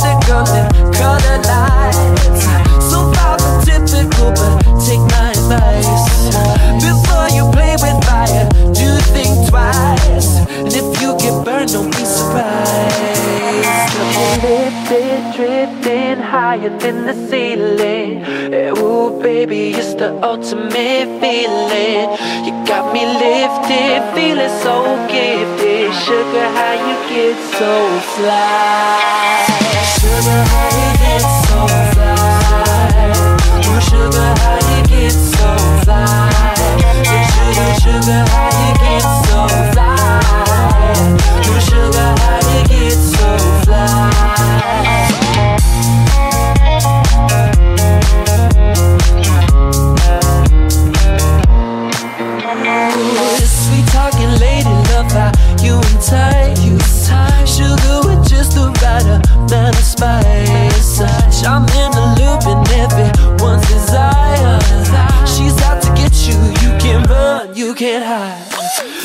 musical and color lights. So far from typical, but take my advice. Before you play with fire, do think twice. And if you get burned, don't be surprised. Lifted, drifting higher than the ceiling. Ooh, baby, it's the ultimate feeling. You got me lifted, feeling so gifted. Sugar, how you get so fly? sugar, how you get so fly? Sugar, how you get so fly? Sugar, sugar, how you get so fly? Sugar, how you get so fly? Ooh, sweet talking lady, love how you entice you everyone's desire. She's out to get you, you can't run, you can't hide.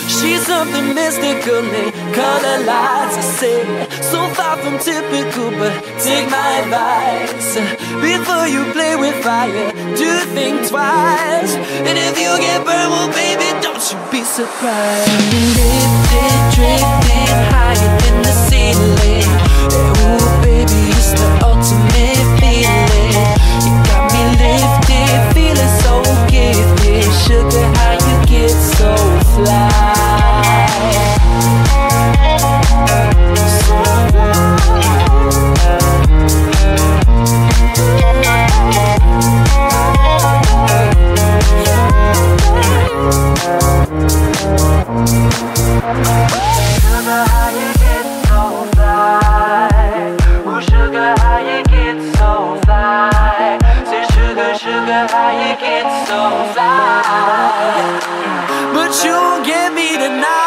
She's something mystical, they color lights. I say, so far from typical, but take my advice. Before you play with fire, do think twice. And if you get burned, well, baby, don't you be surprised. Drifting, drifting. you get so fly, but you won't get me tonight.